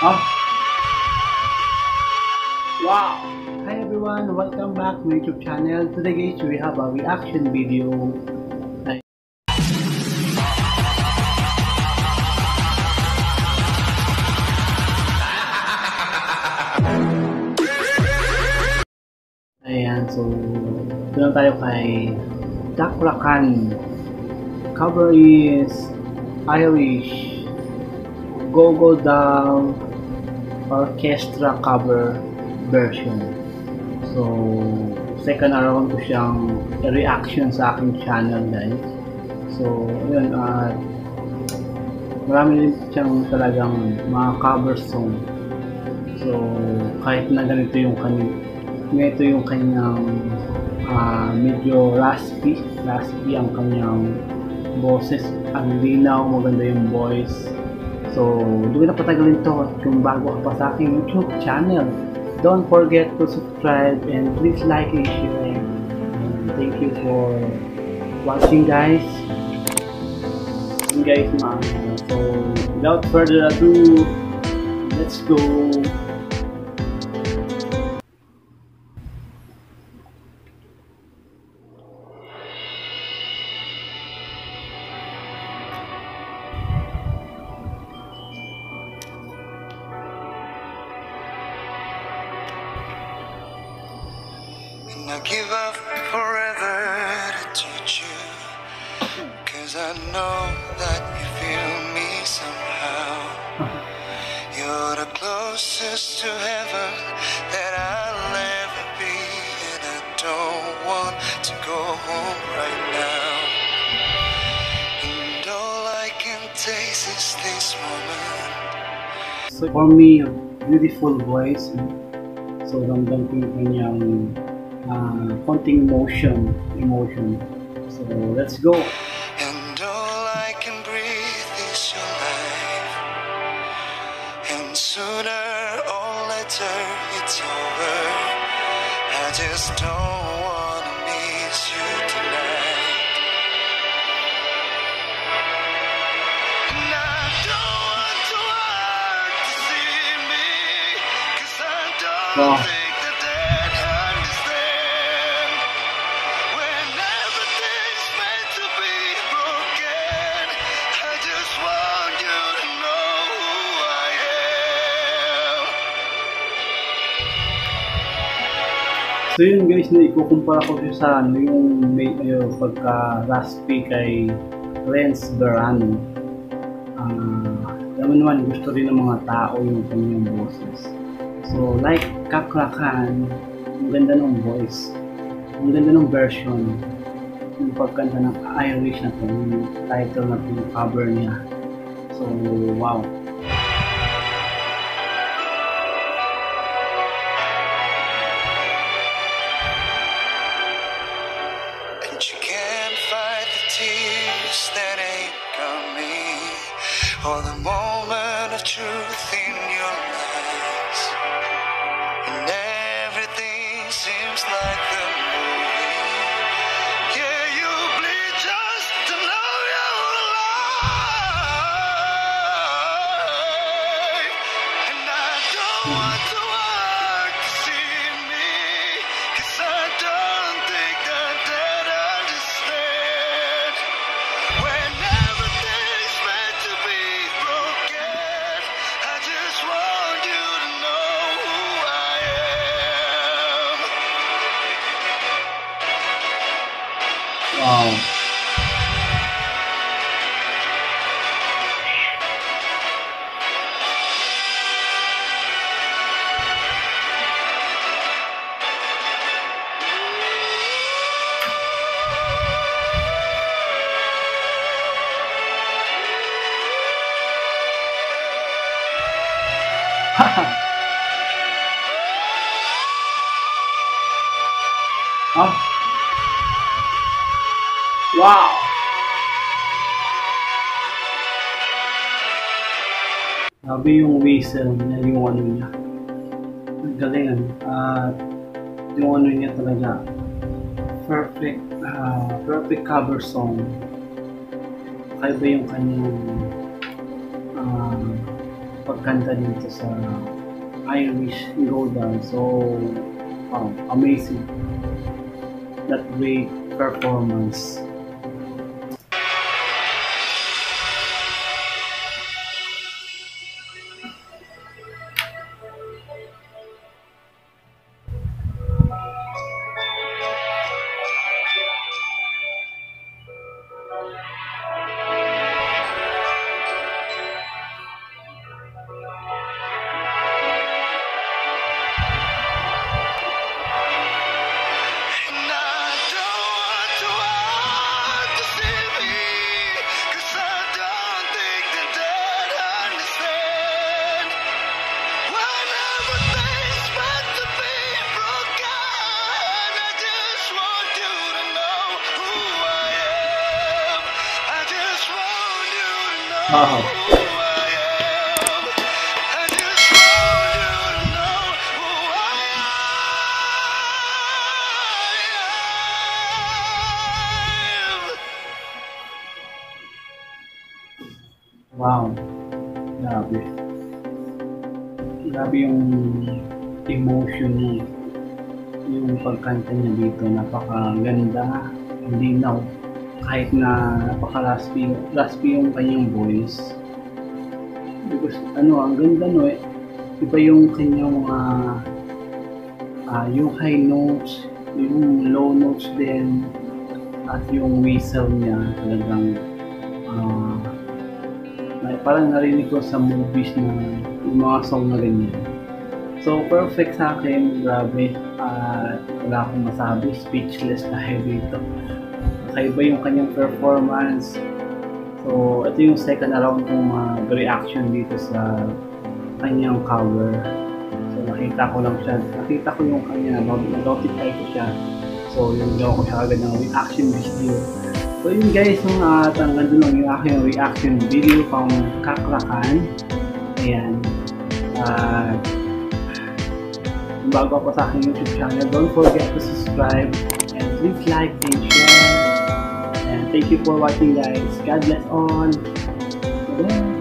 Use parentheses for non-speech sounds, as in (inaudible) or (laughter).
Oh. Wow! Hi everyone, welcome back to YouTube channel. Today guys, we have a reaction video. Ay- Ayan, so doon tayo kay Dakrakan. Cover is Irish. Go Go Down orchestra cover version. So, second round ko siyang reaction sa aking channel guys. So, yun, at marami din siyang talagang mga cover song. So, kahit na ganito yung kanyang ganito yung kanyang ah, medyo raspy, raspy ang kanyang boses, ang linaw, maganda yung voice. So, hindi na patagalin to kung bago ka pa sa aking YouTube channel, don't forget to subscribe and please like and share. Thank you for watching guys. And guys, ma. So, without further ado, let's go. I give up forever to touch you. Cause I know that you feel me somehow. You're the closest to heaven that I'll ever be. And I don't want to go home right now. And all I can taste is this moment. So, for me, beautiful voice. Eh? So, ramdam ko yung kanyang ah, konting emotion, emotion. So, let's go. And all I can breathe is your life. And sooner or later it's over. I just don't wanna miss you tonight. And I don't want to hurt to see me. Cause I don't Wow. So yun guys, na ikukumpara ko siya sa ano yung may uh, pagka raspy kay Renz Verano. Alam mo naman, gusto rin ng mga tao yung kanyang boses. So like Kakrakan, ang ganda ng voice. Ang ganda ng version. Yung pagkanta ng Irish na to, yung title na to, cover niya. So, wow. Moment of truth in your (laughs) oh. Wow! Sabi yung whistle niya, yung ano niya. Ang galing ano. At yung ano niya talaga, perfect, ah, perfect cover song. Kaya ba yung kanyang ah, pagkanta dito sa Irish Golden. So, um, amazing. That great performance. Am. Wow. Grabe. Grabe yung emotion niya. Yung pagkanta niya dito, napakaganda, hindi linaw. Kahit na napaka-raspy, raspy yung kanyang voice. Because, ano, ang ganda no eh. Iba yung kanyang mga, ah, yung high notes, yung low notes din, at yung whistle niya talagang ah, na parang narinig ko sa movies na yung mga song na ganyan. So, perfect sa akin. Grabe. At wala akong masabi. Speechless tayo dito. Kakaiba yung kanyang performance. So, ito yung second round kong mag-reaction dito sa kanyang cover. So, nakita ko lang siya. Nakita ko yung kanya. Notify ko siya. So, yung gawa ko siya agad ng reaction video. So yun guys, yung uh, tanggal lang yung aking reaction video pang kakrakan. Ayan. Kung bago ako sa aking YouTube channel, don't forget to subscribe and please like and share. Thank you for watching guys. God bless all. Bye.